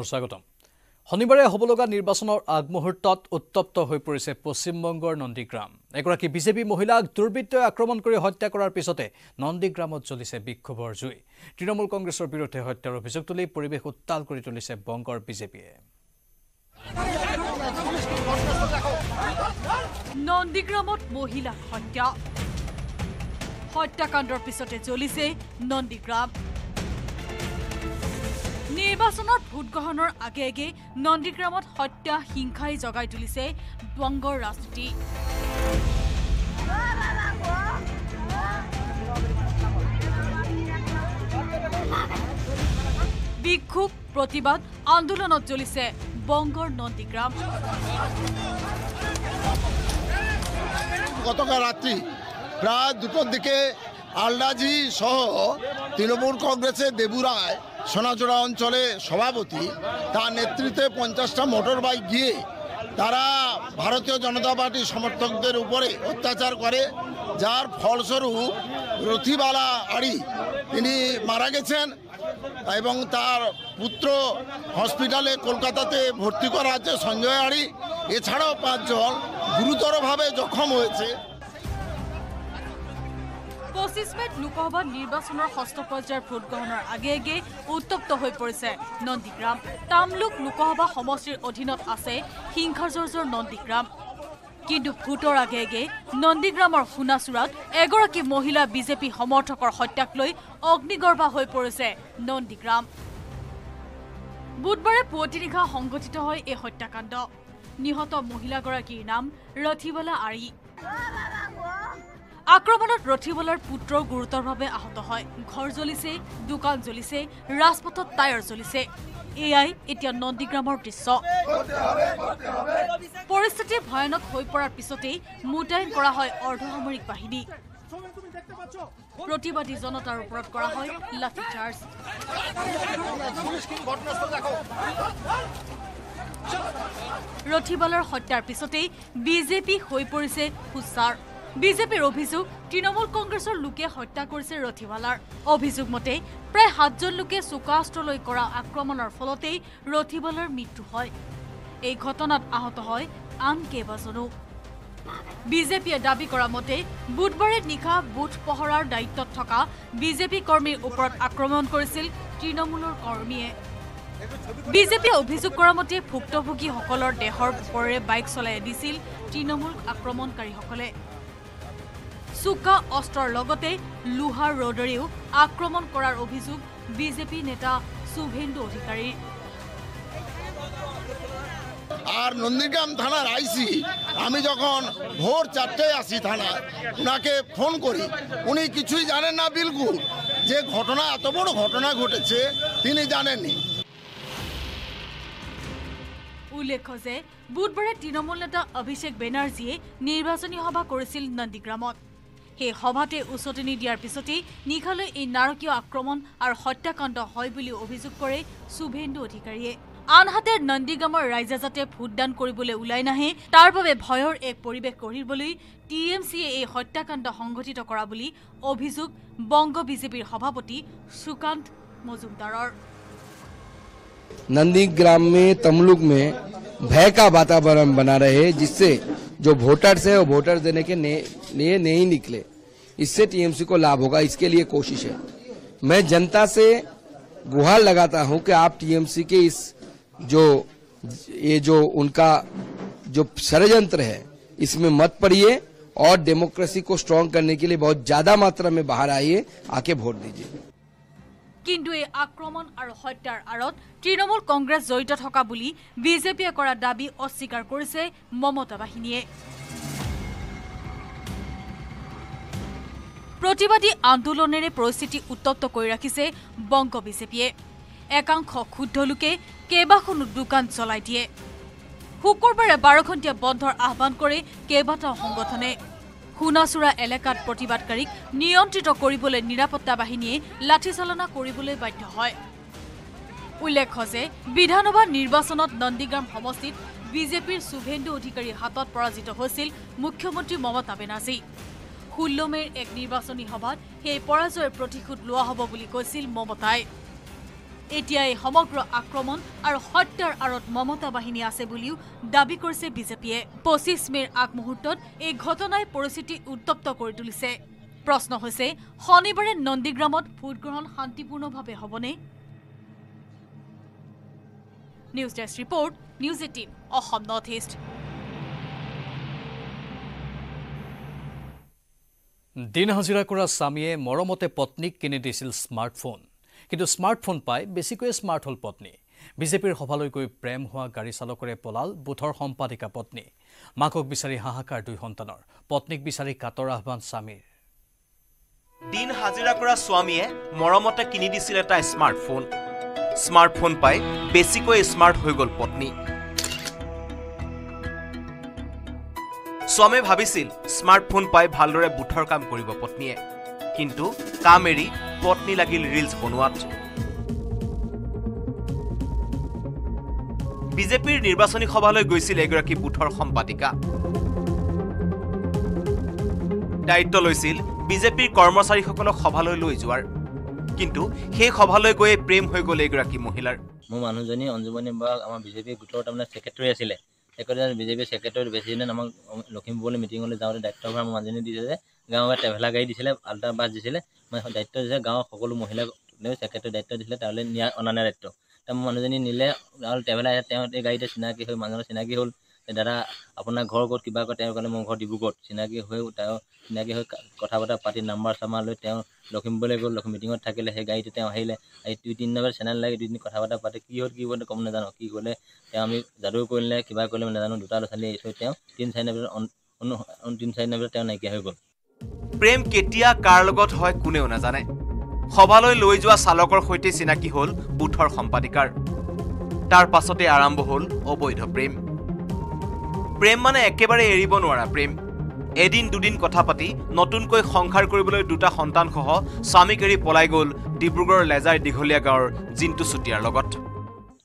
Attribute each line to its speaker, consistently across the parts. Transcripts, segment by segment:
Speaker 1: পুনৰ স্বাগতম। শনিবাৰে হ'বলগা নিৰ্বাচনৰ আগমুহূৰ্তত উত্তপ্ত হৈ পৰিছে পশ্চিমবংগৰ নন্দীগ্ৰাম। এগৰাকী বিজেপি মহিলাক দুৰ্বৃত্তই আক্ৰমণ কৰি হত্যা কৰাৰ পিছতে নন্দীগ্ৰামত জ্বলিছে বিক্ষোভৰ জুই। তৃণমূল কংগ্ৰেছৰ বিৰুদ্ধে হত্যাৰ অভিযোগ তুলি পৰিৱেশ উত্তাল কৰি তুলিছে বংগৰ বিজেপিয়ে।
Speaker 2: নন্দীগ্ৰামত মহিলাক হত্যা। হত্যাকাণ্ডৰ পিছতে জ্বলিছে নন্দীগ্ৰাম। নিৰ্বাচনত ভোটগ্ৰহণৰ আগে আগে নন্দীগ্ৰামত হত্যা হিংসাই জগাই তুলিছে বংগৰ ৰাজনীতি। বিক্ষোভ প্ৰতিবাদ আন্দোলনত জ্বলিছে বংগৰ নন্দীগ্ৰাম।
Speaker 3: গতকাল ৰাত্ৰি প্ৰায় দুটোৰ দিকে আলডাজি সহ তৃণমূল কংগ্রেসের দেবুরায় সোনাচড়া অঞ্চলে সভাপতি, তার নেতৃত্বে পঞ্চাশটা মোটর বাইক গিয়ে তারা ভারতীয় জনতা পার্টির সমর্থকদের উপরে অত্যাচার করে, যার ফলস্বরূপ রথিবালা আড়ি তিনি মারা গেছেন এবং তার পুত্র হসপিটালে কলকাতাতে ভর্তি করা আছে সঞ্জয় আড়ি। এছাড়াও পাঁচজন গুরুতরভাবে জখম হয়েছে।
Speaker 2: পঁচিছ মেত লোকসভা নিৰ্বাচনৰ ষষ্ঠ পৰ্যায়ৰ ভোটগ্ৰহণৰ আগে আগে উত্তপ্ত হৈ পৰিছে নন্দীগ্ৰাম। তামলুক লোকসভা সমষ্টিৰ অধীনত আছে হিংসাজৰ্জৰ নন্দীগ্ৰাম। কিন্তু ভোটৰ আগে আগে নন্দীগ্ৰামৰ সোণাচূড়াত এগৰাকী মহিলা বিজেপি সমৰ্থকৰ হত্যাক লৈ অগ্নিগৰ্ভা হৈ পৰিছে নন্দীগ্ৰাম। বুধবাৰে পুৱতি নিশা সংঘটিত হয় এই হত্যাকাণ্ড। নিহত মহিলাগৰাকীৰ নাম ৰথিবালা আৰি। আক্ৰমণত ৰথিবলাৰ পুত্ৰ গুৰুতৰভাৱে আহত হয়। ঘৰ জ্বলিছে দোকান জ্বলিছে ৰাজপথত টায়াৰ জ্বলিছে। এয়াই এতিয়া নন্দীগ্ৰামৰ দৃশ্য। পৰিস্থিতি ভয়ানক হৈ পৰাৰ পিছতেই মোতায়েন কৰা হয় অৰ্ধসামৰিক বাহিনী। প্ৰতিবাদী জনতাৰ ওপৰত কৰা হয় লাঠিচাৰ্জ ৰথিবালাৰ হত্যাৰ পিছতেই বিজেপি হৈ পৰিছে সুচাৰ বিজেপিৰ অভিযোগ তৃণমূল কংগ্ৰেছৰ লোকে হত্যা কৰিছে ৰথিবালাৰ অভিযোগ মতে প্ৰায় সাতজন লোকে চোকাস্ত্ৰলৈ কৰা আক্ৰমণৰ ফলতেই ৰথিবালাৰ মৃত্যু হয়। এই ঘটনাত আহত হয় আন কেইবাজনো। বিজেপিয়ে দাবী কৰা মতে বুধবাৰে নিশা বুথ পহৰাৰ দায়িত্বত থকা বিজেপি কৰ্মীৰ ওপৰত আক্ৰমণ কৰিছিল তৃণমূলৰ কৰ্মীয়ে। বিজেপিয়ে অভিযোগ কৰা মতে ভুক্তভোগীসকলৰ দেহৰ ওপৰেৰে বাইক চলাই দিছিল তৃণমূল আক্ৰমণকাৰীসকলে। চোকা অস্ত্ৰৰ লগতে লোহাৰ ৰডেৰেও আক্ৰমণ কৰাৰ অভিযোগ বিজেপি নেতা শুভেন্দু অধিকাৰীৰ।
Speaker 3: আর নন্দীগ্রাম থানার আইসি আমি যখন ভোর চারটেয় আসি থানায় ওনাকে ফোন করি। উনি কিছুই জানেন না বিলকুল। যে ঘটনা এত বড় ঘটনা ঘটেছে তিনি জানেননি।
Speaker 2: উল্লেখ্য যে বুধবাৰে তৃণমূল নেতা অভিষেক বেনাৰ্জীয়ে নিৰ্বাচনী সভা কৰিছিল নন্দীগ্ৰামত সেই সভাতে উচতনি দিয়াৰ পিছতেই নিশালৈ এই নাৰকীয় আক্ৰমণ আৰু হত্যাকাণ্ড হয় বুলি অভিযোগ কৰে শুভেন্দু অধিকাৰীয়ে আনহাতে নন্দীগ্ৰামৰ ৰাইজে যাতে ভোটদান কৰিবলৈ ওলাই নাহে তাৰ বাবে ভয়ৰ এক পৰিৱেশ গঢ়িবলৈ টি এম চিয়ে এই হত্যাকাণ্ড সংঘটিত কৰা বুলি অভিযোগ বংগ বিজেপিৰ সভাপতি সুকান্ত মজুমদাৰৰ
Speaker 4: नंदीग्राम में तमलुक में भय का वातावरण बना रहे जिससे जो वोटर्स है, वो वोटर देने के लिए नहीं निकले। इससे टीएमसी को लाभ होगा, इसके लिए कोशिश है। मैं जनता से गुहार लगाता हूँ कि आप टीएमसी के इस जो, ये जो उनका जो षड्यंत्र है, इसमें मत पड़िए और डेमोक्रेसी को स्ट्रांग करने के लिए बहुत ज़्यादा मात्रा में बाहर आइए, आके वोट दीजिए।
Speaker 2: কিন্তু এই আক্ৰমণ আৰু হত্যাৰ আঁৰত তৃণমূল কংগ্ৰেছ জড়িত থকা বুলি বিজেপিয়ে কৰা দাবী অস্বীকাৰ কৰিছে মমতা বাহিনীয়ে। প্ৰতিবাদী আন্দোলনেৰে পৰিস্থিতি উত্তপ্ত কৰি ৰাখিছে বংগ বিজেপিয়ে। একাংশ ক্ষুদ্ধ লোকে কেইবাখনো দোকান চলাই দিয়ে। শুকুৰবাৰে বাৰঘণ্টীয়া বন্ধৰ আহ্বান কৰে কেইবাটাও সংগঠনে। সোণাচূড়া এলেকাত প্ৰতিবাদকাৰীক নিয়ন্ত্ৰিত কৰিবলৈ নিৰাপত্তা বাহিনীয়ে লাঠিচালনা কৰিবলৈ বাধ্য হয়। উল্লেখ্য যে বিধানসভা নিৰ্বাচনত নন্দীগ্ৰাম সমষ্টিত বিজেপিৰ শুভেন্দু অধিকাৰীৰ হাতত পৰাজিত হৈছিল মুখ্যমন্ত্ৰী মমতা বেনাৰ্জী। ষোল্ল মেৰ এক নিৰ্বাচনী সভাত সেই পৰাজয়ৰ প্ৰতিশোধ লোৱা হ'ব বুলি কৈছিল মমতাই। এতিয়া এই সমগ্ৰ আক্ৰমণ আৰু হত্যাৰ আঁৰত মমতা বাহিনী আছে বুলিও দাবী কৰিছে বিজেপিয়ে। পঁচিছ মেৰ আগমুহূৰ্তত এই ঘটনাই পৰিস্থিতি উত্তপ্ত কৰি তুলিছে। প্ৰশ্ন হৈছে শনিবাৰে নন্দীগ্ৰামত ভোটগ্ৰহণ শান্তিপূৰ্ণভাৱে হ'বনে? News desk report news eighteen Assam north east.
Speaker 1: দিন হাজিৰা কৰা স্বামীয়ে মৰমতে পত্নীক কিনি দিছিল স্মাৰ্টফোন। কিন্তু স্মাৰ্টফোন পাই বেছিকৈ স্মাৰ্ট হ'ল পত্নী। বিজেপিৰ সভালৈ গৈ প্ৰেম হোৱা গাড়ী চালকৰে পলাল বুথৰ সম্পাদিকা পত্নী। মাকক বিচাৰি হাহাকাৰ দুই সন্তানৰ। পত্নীক বিচাৰি কাতৰ আহ্বান স্বামীৰ।
Speaker 5: দিন হাজিৰা কৰা স্বামীয়ে মৰমতে কিনি দিছিল এটা স্মাৰ্টফোন স্মাৰ্টফোন পাই বেছিকৈ স্মাৰ্ট হৈ গ'ল পত্নী। স্বামীয়ে ভাবিছিল স্মাৰ্টফোন পাই ভালদৰে বুথৰ কাম কৰিব পত্নীয়ে। কিন্তু কাম এৰি পত্নী লাগিল ৰিলছ বনোৱাত। বিজেপিৰ নিৰ্বাচনী সভালৈ গৈছিল এগৰাকী বুথৰ সম্পাদিকা। দায়িত্ব লৈছিল বিজেপিৰ কৰ্মচাৰীসকলক সভালৈ লৈ যোৱাৰ। কিন্তু সেই সভালৈ গৈয়ে প্ৰেম হৈ গ'ল এইগৰাকী মহিলাৰ।
Speaker 6: মোৰ মানুহজনী অঞ্জুমণি বা আমাৰ বিজেপি গোটৰ তাৰমানে ছেক্ৰেটৰী আছিলে। ছেক্ৰেটাৰী বিজেপি ছেক্ৰেটৰী বেছিদিন আমাক লখিমপুৰলৈ মিটিঙলৈ যাওঁতে দায়িত্বভাৰ মোৰ মানুহজনী দিছে যে গাঁৱৰ ট্ৰেভেলাৰ গাড়ী দিছিলে আল্টা বাছ দিছিলে মই দায়িত্ব দিছে গাঁৱৰ সকলো মহিলাক ছেক্ৰেটৰী দায়িত্ব দিছিলে তালৈ নিয়া অনা নিয়া দায়িত্ব। তাৰ মানুহজনী নিলে আৰু ট্ৰেভেলাৰ তেওঁ এই গাড়ীতে চিনাকি হৈ মানুহৰ চিনাকি হ'ল দাদা আপোনাৰ ঘৰ ক'ত কিবা কয় তেওঁ ক'লে মোৰ ঘৰ ডিব্ৰুগড়ত। চিনাকি হৈ তেওঁ চিনাকি হৈ কথা বতৰা পাতি নাম্বাৰ চাম্বাৰ লৈ তেওঁ লখিমপুৰলৈ গ'ল লখিম মিটিঙত থাকিলে সেই গাড়ীতে তেওঁ আহিলে। আহি দুই তিনি নম্বৰ চেনেল লাগে দুই তিনি কথা বতৰা পাতি কি হ'ল কি হ'ল কম নাজানো কি ক'লে তেওঁ আমি যাদু কৰিলে কিবা কৰিলে নাজানো দুটা ল'ৰা ছোৱালী থৈ তেওঁ তিনি চাৰি নম্বৰ তিনি চাৰি নম্বৰ তেওঁ নাইকিয়া হৈ গ'ল।
Speaker 5: প্ৰেম কেতিয়া কাৰ লগত হয় কোনেও নাজানে। সভালৈ লৈ যোৱা চালকৰ সৈতে চিনাকি হ'ল বুথৰ সম্পাদিকাৰ। তাৰ পাছতে আৰম্ভ হ'ল অবৈধ প্ৰেম। প্ৰেম মানে একেবাৰে এৰিব নোৱাৰা প্ৰেম। এদিন দুদিন কথা পাতি নতুনকৈ সংসাৰ কৰিবলৈ দুটা সন্তানসহ স্বামীক এৰি পলাই গ'ল ডিব্ৰুগড়ৰ লেজাৰ দীঘলীয়া গাঁৱৰ জিন্তু চুতীয়াৰ লগত।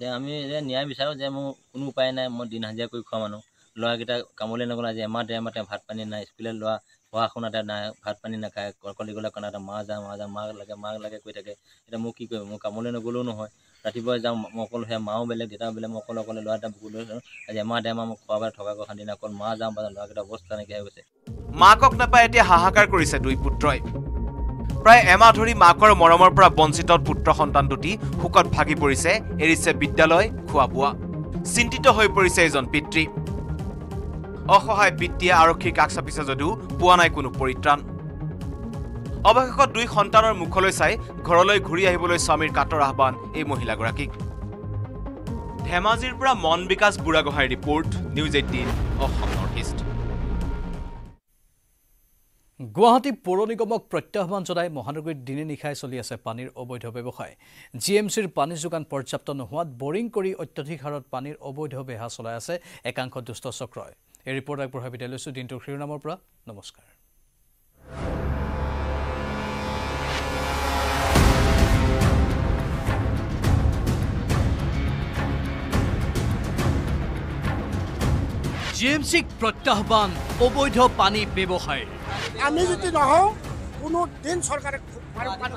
Speaker 6: যে আমি যে ন্যায় বিচাৰোঁ যে মোৰ কোনো উপায় নাই মই দিন হাজিৰা কৰি খোৱা মানুহ। ল'ৰাকেইটা কামলৈ নগ'ল আজি এমাহ ডেৰ মাহ ভাত পানী নাই স্কুললৈ লোৱা পঢ়া শুনাতে নাই ভাত পানী নাখায় কলকলি গ'লে কাৰণে মা যা মা যা মাক লাগে মাক লাগে কৈ থাকে। এতিয়া মোক কি কৰিম মই কামলৈ নগ'লেও নহয়। ৰাতিপুৱা যাওঁ মই অকল সেয়া মাও বেলেগ দেউতাও বেলেগ মই অকলে অকলে ল'ৰা এটা বুকুলৈ আজি এমাহ ডেৰ মাহ মোক খোৱা বোৱা থকা শান্তি নাই অকল মা যাওঁ বা ল'ৰাকেইটা অৱস্থা নাইকিয়া হৈ গৈছে।
Speaker 5: মাকক নাপাই এতিয়া হাহাকাৰ কৰিছে দুই পুত্ৰই। প্ৰায় এমাহ ধৰি মাকৰ মৰমৰ পৰা বঞ্চিত পুত্ৰ সন্তান দুটি শোকত ভাগি পৰিছে এৰিছে বিদ্যালয় খোৱা বোৱা চিন্তিত হৈ পৰিছে এজন পিতৃ। অসহায় পিতৃয়ে আৰক্ষীৰ কাষ চাপিছে যদিও পোৱা নাই কোনো পৰিত্ৰাণ। অৱশেষত দুই সন্তানৰ মুখলৈ চাই ঘৰলৈ ঘূৰি আহিবলৈ স্বামীৰ কাতৰ আহ্বান এই মহিলাগৰাকীক। ধেমাজিৰ পৰা Mon Bikash বুঢ়াগোহাঁইৰ report news eighteen Assam north east.
Speaker 1: Guwahati পৌৰ নিগমক প্ৰত্যাহ্বান জনাই মহানগৰীত দিনে নিশাই চলি আছে পানীৰ অবৈধ ব্যৱসায়। জি এম চিৰ পানী যোগান পৰ্যাপ্ত নোহোৱাত বৰিং কৰি অত্যধিক হাৰত পানীৰ অবৈধ বেহা চলাই আছে একাংশ দুষ্ট চক্ৰই। এই ৰিপৰ্ট আগবঢ়াই বিদায় লৈছোঁ। দিনটোৰ শিৰোনামৰ পৰা নমস্কাৰ। জি এম চিক প্ৰত্যাহ্বান অবৈধ পানী ব্যৱসায়।
Speaker 7: আমি যদি নহওঁ কোনো দিন চৰকাৰে পানী পানী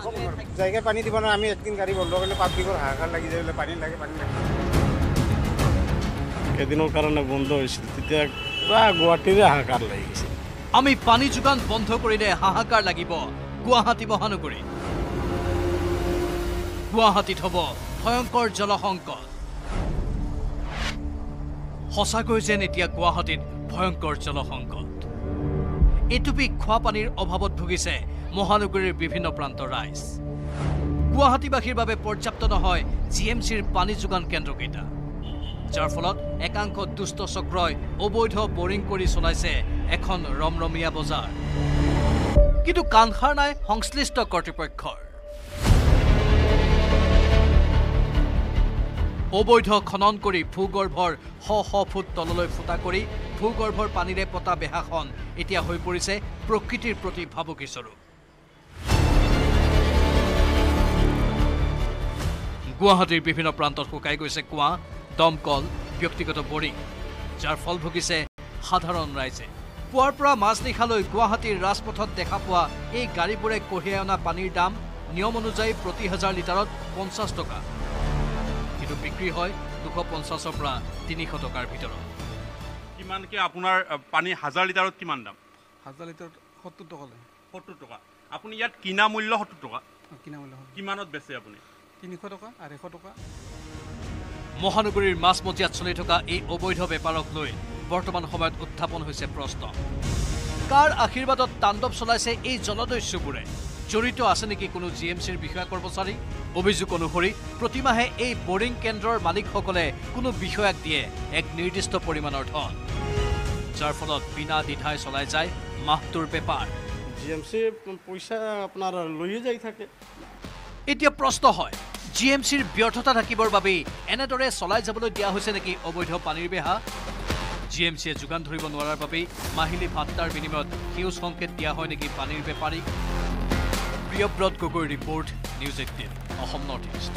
Speaker 8: জায়গায় দিব নোৱাৰে আমি একদিন গাড়ী বন্ধ কৰিলে পাব্লিকৰ হাহাকাৰ লাগি যায় বোলে পানী লাগে পানী লাগে। এদিনৰ কাৰণে বন্ধ হৈছিল তেতিয়া গুৱাহাটীৰে হাহাকাৰ লাগি গৈছিল
Speaker 1: আমি পানী যোগান বন্ধ কৰিলে হাহাকাৰ লাগিব। গুৱাহাটী মহানগৰীত গুৱাহাটীত হ'ব ভয়ংকৰ জলসংকট। সঁচাকৈ যেন এতিয়া গুৱাহাটীত ভয়ংকৰ জলসংকট। এটুপি খোৱা পানীৰ অভাৱত ভুগিছে মহানগৰীৰ বিভিন্ন প্ৰান্তৰ ৰাইজ। গুৱাহাটীবাসীৰ বাবে পৰ্যাপ্ত নহয় জি এম চিৰ পানী যোগান কেন্দ্ৰকেইটা। যাৰ ফলত একাংশ দুষ্ট চক্ৰই অবৈধ বৰিং কৰি চলাইছে এখন ৰমৰমীয়া বজাৰ। কিন্তু কাণসাৰ নাই সংশ্লিষ্ট কৰ্তৃপক্ষৰ। অবৈধ খনন কৰি ভূগৰ্ভৰ শ শ ফুট তললৈ ফুটা কৰি ভূগৰ্ভৰ পানীৰে পতা বেহাখন এতিয়া হৈ পৰিছে প্ৰকৃতিৰ প্ৰতি ভাবুকিস্বৰূপ গুৱাহাটীৰ বিভিন্ন প্ৰান্তত শুকাই গৈছে কুঁৱা। দমকল ব্যক্তিগত বৰিং যাৰ ফল ভুগিছে সাধাৰণ ৰাইজে। পুৱাৰ পৰা মাজনিশালৈ গুৱাহাটীৰ ৰাজপথত দেখা পোৱা এই গাড়ীবোৰে কঢ়িয়াই অনা পানীৰ দাম নিয়ম অনুযায়ী প্ৰতি হাজাৰ লিটাৰত পঞ্চাছ টকা। কিন্তু বিক্ৰী হয় দুশ পঞ্চাছৰ পৰা তিনিশ টকাৰ ভিতৰত।
Speaker 9: কিমানকে আপোনাৰ পানী হাজাৰ লিটাৰত কিমান দাম?
Speaker 10: হাজাৰ লিটাৰত সত্তৰ টকা লয়।
Speaker 9: সত্তৰ টকা। আপুনি ইয়াত কিনা মূল্য সত্তৰ টকা।
Speaker 10: কিনা মূল্য
Speaker 9: কিমানত বেচে আপুনি?
Speaker 10: তিনিশ টকা আঢ়ৈশ টকা।
Speaker 1: মহানগৰীৰ মাছমজিয়াত চলি থকা এই অবৈধ বেপাৰক লৈ বৰ্তমান সময়ত উত্থাপন হৈছে প্ৰশ্ন। কাৰ আশীৰ্বাদত তাণ্ডৱ চলাইছে এই জলদস্যুবোৰে জড়িত আছে নেকি কোনো জি এম চিৰ বিষয়া কৰ্মচাৰী? অভিযোগ অনুসৰি প্ৰতিমাহে এই বৰিং কেন্দ্ৰৰ মালিকসকলে কোনো বিষয়াক দিয়ে এক নিৰ্দিষ্ট পৰিমাণৰ ধন। যাৰ ফলত বিনা দ্বিধাই চলাই যায় মাহটোৰ বেপাৰ।
Speaker 8: জি এম চি পইচা আপোনাৰ লৈয়ে যাই থাকে।
Speaker 1: এতিয়া প্ৰশ্ন হয় জি এম চিৰ ব্যৰ্থতা থাকিবৰ বাবেই এনেদৰে চলাই যাবলৈ দিয়া হৈছে নেকি অবৈধ পানীৰ বেহা? জি এম চিয়ে যোগান ধৰিব নোৱাৰাৰ বাবেই মাহিলী ভাত্তাৰ বিনিময়ত সেউজ সংকেত দিয়া হয় নেকি পানীৰ বেপাৰীক? প্ৰিয়ব্ৰত গগৈৰ report news eighteen Assam north east.